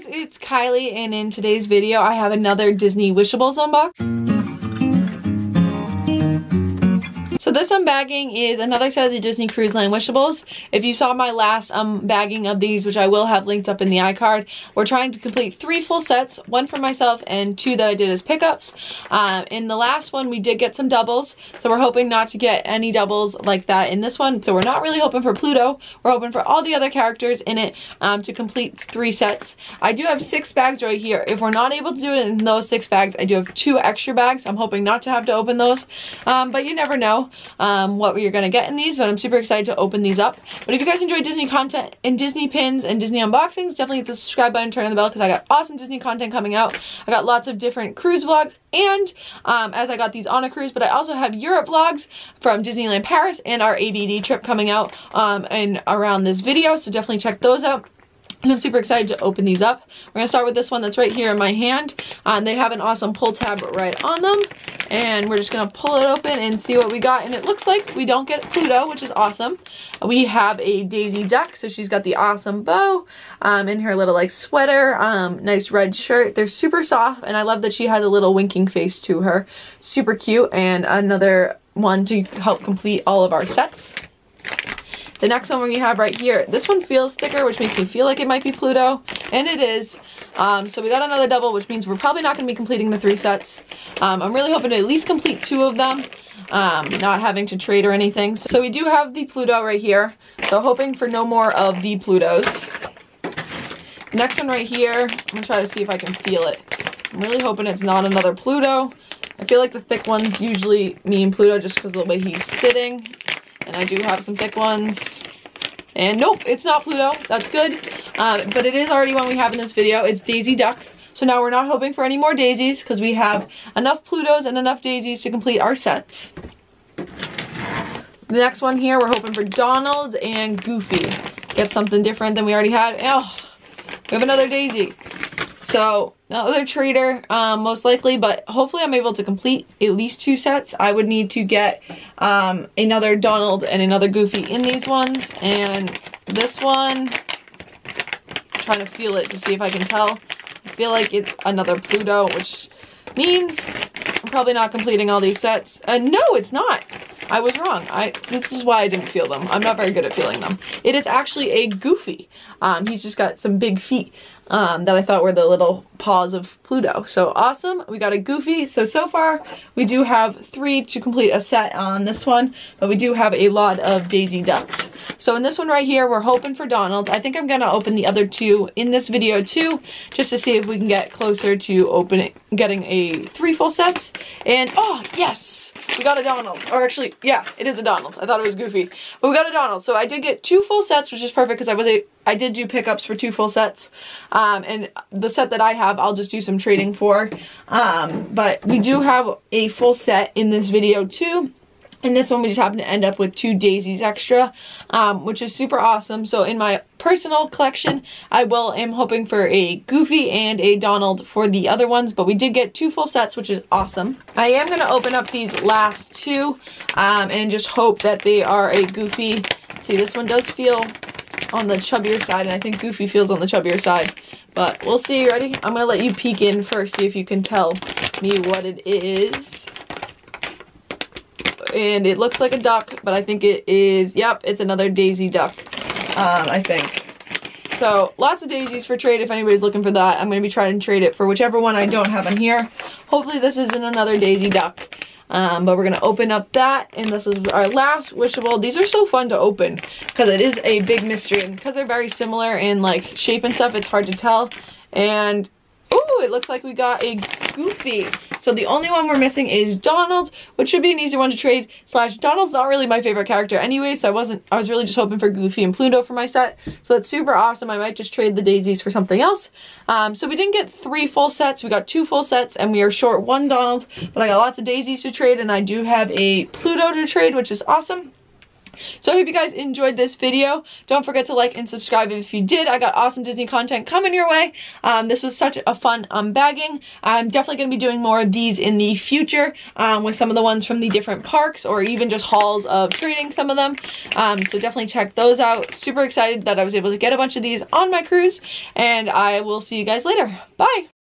guys, it's Kiley and in today's video I have another Disney Wishables unbox. So this unbagging is another set of the Disney Cruise Line Wishables. If you saw my last unbagging of these, which I will have linked up in the iCard, we're trying to complete three full sets, one for myself and two that I did as pickups. Um, in the last one, we did get some doubles, so we're hoping not to get any doubles like that in this one. So we're not really hoping for Pluto. We're hoping for all the other characters in it um, to complete three sets. I do have six bags right here. If we're not able to do it in those six bags, I do have two extra bags. I'm hoping not to have to open those, um, but you never know um, what you're gonna get in these, but I'm super excited to open these up. But if you guys enjoy Disney content and Disney pins and Disney unboxings, definitely hit the subscribe button, turn on the bell, because I got awesome Disney content coming out. I got lots of different cruise vlogs, and um, as I got these on a cruise, but I also have Europe vlogs from Disneyland Paris and our ABD trip coming out um, and around this video, so definitely check those out. And I'm super excited to open these up. We're going to start with this one that's right here in my hand. Um, they have an awesome pull tab right on them. And we're just going to pull it open and see what we got. And it looks like we don't get Pluto, which is awesome. We have a Daisy Duck. So she's got the awesome bow um, in her little like sweater. Um, nice red shirt. They're super soft. And I love that she has a little winking face to her. Super cute. And another one to help complete all of our sets. The next one we have right here, this one feels thicker, which makes me feel like it might be Pluto, and it is. Um, so we got another double, which means we're probably not going to be completing the three sets. Um, I'm really hoping to at least complete two of them, um, not having to trade or anything. So we do have the Pluto right here, so hoping for no more of the Plutos. Next one right here, I'm going to try to see if I can feel it. I'm really hoping it's not another Pluto. I feel like the thick ones usually mean Pluto just because of the way he's sitting. And I do have some thick ones. And nope, it's not Pluto. That's good. Um, but it is already one we have in this video. It's Daisy Duck. So now we're not hoping for any more daisies because we have enough Plutos and enough daisies to complete our sets. The next one here, we're hoping for Donald and Goofy. Get something different than we already had. Oh, we have another daisy. So another trader, um, most likely, but hopefully I'm able to complete at least two sets. I would need to get um, another Donald and another Goofy in these ones. And this one, I'm trying to feel it to see if I can tell. I feel like it's another Pluto, which means I'm probably not completing all these sets. And no, it's not. I was wrong. I This is why I didn't feel them. I'm not very good at feeling them. It is actually a Goofy. Um, he's just got some big feet um, that I thought were the little paws of Pluto. So awesome. We got a Goofy. So, so far we do have three to complete a set on this one, but we do have a lot of Daisy Ducks. So in this one right here, we're hoping for Donald. I think I'm going to open the other two in this video too, just to see if we can get closer to opening, getting a three full sets. And, oh, yes! We got a Donald. Or actually, yeah, it is a Donald. I thought it was Goofy. But we got a Donald. So I did get two full sets, which is perfect because I was a I did do pickups for two full sets. Um, and the set that I have, I'll just do some trading for. Um, but we do have a full set in this video too. And this one we just happen to end up with two daisies extra, um, which is super awesome. So in my personal collection, I will am hoping for a Goofy and a Donald for the other ones, but we did get two full sets, which is awesome. I am going to open up these last two um, and just hope that they are a Goofy. See, this one does feel on the chubbier side, and I think Goofy feels on the chubbier side. But we'll see. Ready? I'm going to let you peek in first, see if you can tell me what it is. And it looks like a duck, but I think it is, yep, it's another daisy duck, um, I think. So, lots of daisies for trade if anybody's looking for that. I'm going to be trying to trade it for whichever one I don't have in here. Hopefully this isn't another daisy duck. Um, but we're to open up that, and this is our last wishable. These are so fun to open, because it is a big mystery, and because they're very similar in, like, shape and stuff, it's hard to tell. And, oh, it looks like we got a Goofy. So the only one we're missing is Donald, which should be an easier one to trade. Slash, Donald's not really my favorite character anyway, so I wasn't, I was really just hoping for Goofy and Pluto for my set. So that's super awesome. I might just trade the daisies for something else. Um, so we didn't get three full sets. We got two full sets, and we are short one Donald, but I got lots of daisies to trade, and I do have a Pluto to trade, which is awesome. So I hope you guys enjoyed this video. Don't forget to like and subscribe if you did. I got awesome Disney content coming your way. Um, this was such a fun unbagging. I'm definitely going to be doing more of these in the future um, with some of the ones from the different parks or even just hauls of trading some of them. Um, so definitely check those out. Super excited that I was able to get a bunch of these on my cruise and I will see you guys later. Bye!